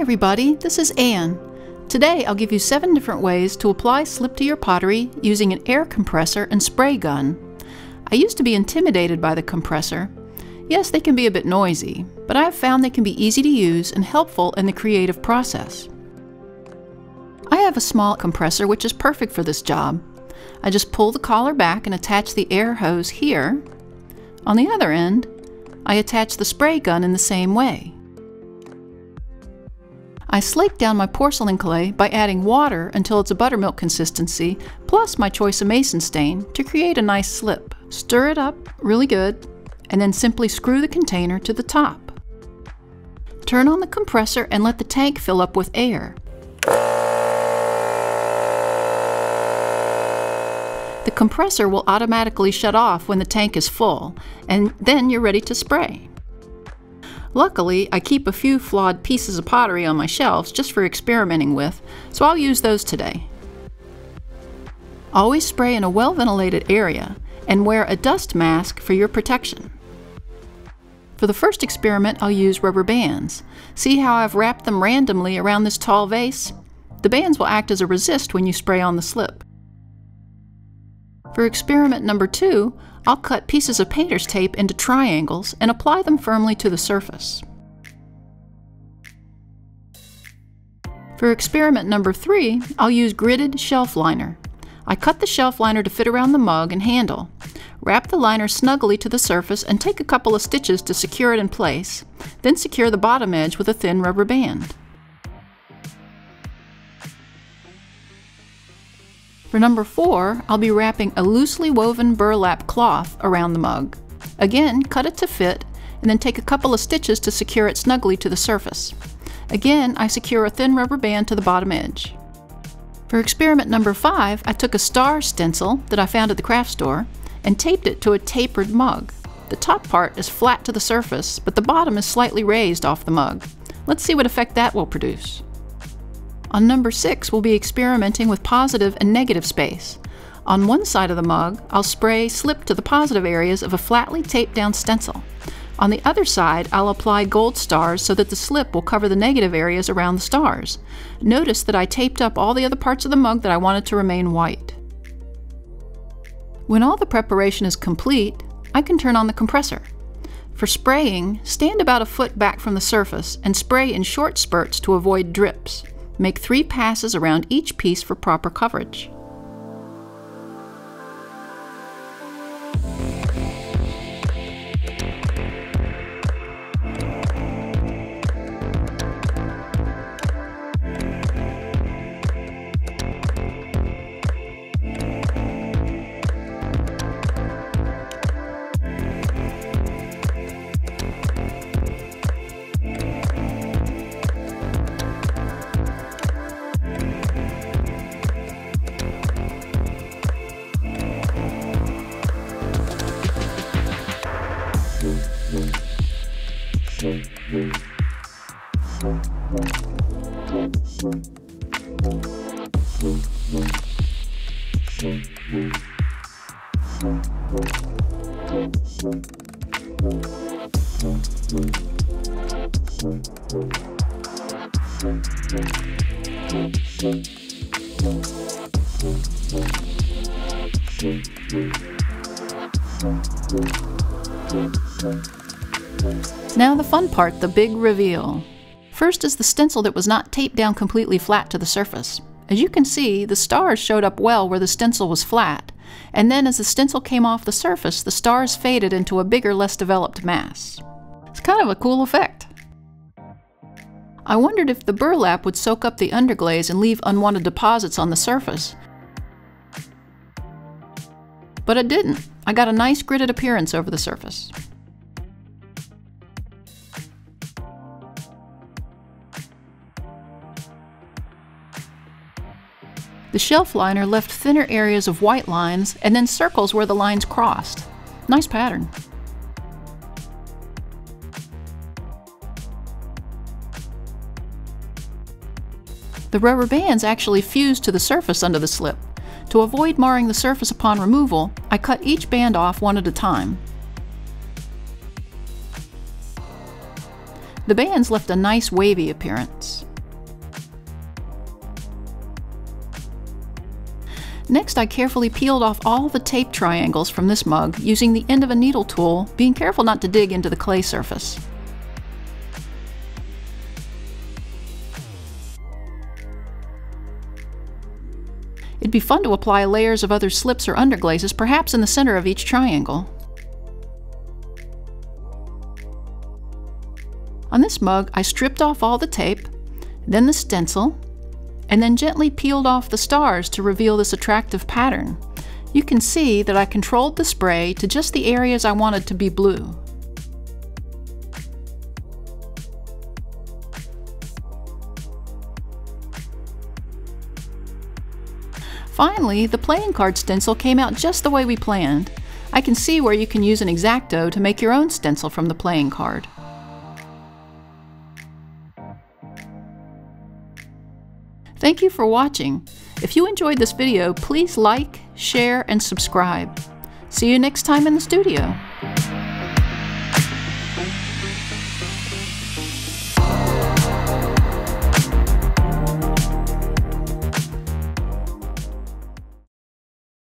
everybody, this is Ann. Today I'll give you seven different ways to apply slip to your pottery using an air compressor and spray gun. I used to be intimidated by the compressor. Yes, they can be a bit noisy, but I have found they can be easy to use and helpful in the creative process. I have a small compressor which is perfect for this job. I just pull the collar back and attach the air hose here. On the other end, I attach the spray gun in the same way. I slake down my porcelain clay by adding water until it's a buttermilk consistency, plus my choice of mason stain to create a nice slip. Stir it up really good, and then simply screw the container to the top. Turn on the compressor and let the tank fill up with air. The compressor will automatically shut off when the tank is full, and then you're ready to spray. Luckily, I keep a few flawed pieces of pottery on my shelves just for experimenting with, so I'll use those today. Always spray in a well ventilated area and wear a dust mask for your protection. For the first experiment, I'll use rubber bands. See how I've wrapped them randomly around this tall vase? The bands will act as a resist when you spray on the slip. For experiment number two, I'll cut pieces of painter's tape into triangles and apply them firmly to the surface. For experiment number three, I'll use gridded shelf liner. I cut the shelf liner to fit around the mug and handle. Wrap the liner snugly to the surface and take a couple of stitches to secure it in place, then secure the bottom edge with a thin rubber band. For number four, I'll be wrapping a loosely woven burlap cloth around the mug. Again, cut it to fit, and then take a couple of stitches to secure it snugly to the surface. Again, I secure a thin rubber band to the bottom edge. For experiment number five, I took a star stencil that I found at the craft store and taped it to a tapered mug. The top part is flat to the surface, but the bottom is slightly raised off the mug. Let's see what effect that will produce. On number 6, we'll be experimenting with positive and negative space. On one side of the mug, I'll spray slip to the positive areas of a flatly taped down stencil. On the other side, I'll apply gold stars so that the slip will cover the negative areas around the stars. Notice that I taped up all the other parts of the mug that I wanted to remain white. When all the preparation is complete, I can turn on the compressor. For spraying, stand about a foot back from the surface and spray in short spurts to avoid drips. Make three passes around each piece for proper coverage. Now the fun part, the big reveal. First is the stencil that was not taped down completely flat to the surface. As you can see, the stars showed up well where the stencil was flat, and then as the stencil came off the surface, the stars faded into a bigger, less developed mass. It's kind of a cool effect. I wondered if the burlap would soak up the underglaze and leave unwanted deposits on the surface. But it didn't. I got a nice gridded appearance over the surface. The shelf liner left thinner areas of white lines and then circles where the lines crossed. Nice pattern. The rubber bands actually fuse to the surface under the slip. To avoid marring the surface upon removal, I cut each band off one at a time. The bands left a nice wavy appearance. Next, I carefully peeled off all the tape triangles from this mug using the end of a needle tool, being careful not to dig into the clay surface. It'd be fun to apply layers of other slips or underglazes, perhaps in the center of each triangle. On this mug, I stripped off all the tape, then the stencil, and then gently peeled off the stars to reveal this attractive pattern. You can see that I controlled the spray to just the areas I wanted to be blue. Finally, the playing card stencil came out just the way we planned. I can see where you can use an X-Acto to make your own stencil from the playing card. Thank you for watching. If you enjoyed this video, please like, share, and subscribe. See you next time in the studio.